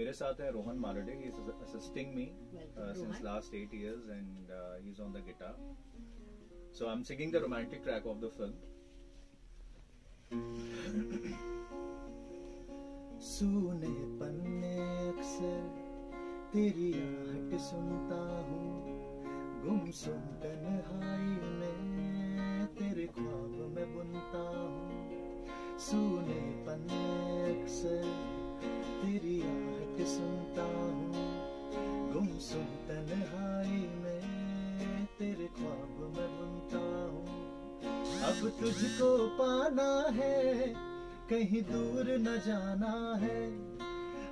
मेरे साथ है Rohan Malde he is assisting me since last eight years and he is on the guitar so I am singing the romantic track of the film सूने पन्ने अक्सर तेरी आहट सुनता हूँ गुमसुम तन्हाई में तेरे ख्वाब में बुनता हूँ सूने पन्ने अक्सर गुमसुम तन्हाई में, तेरे ख्वाब में हूँ। अब तुझको पाना है, कहीं दूर न जाना है।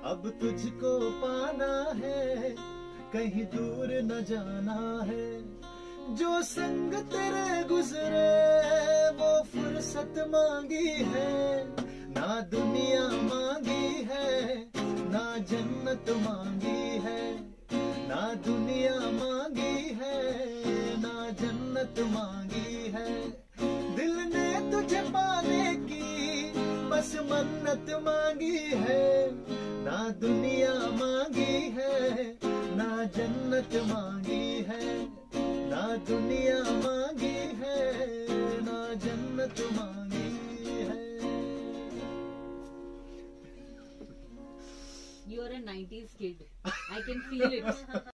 अब तुझको पाना है, कहीं दूर न जाना है। जो संग तेरे गुजरे, वो फुर्सत मांगी है। ना दुनिया मांगी है, ना जन्नत मांगी दुनिया मांगी है ना जन्नत मांगी है दिल ने तुझे पाने की बस मन्नत मांगी है ना दुनिया मांगी है ना जन्नत मांगी है ना दुनिया मांगी है ना जन्नत मांगी है You are a 90s kid. I can feel it.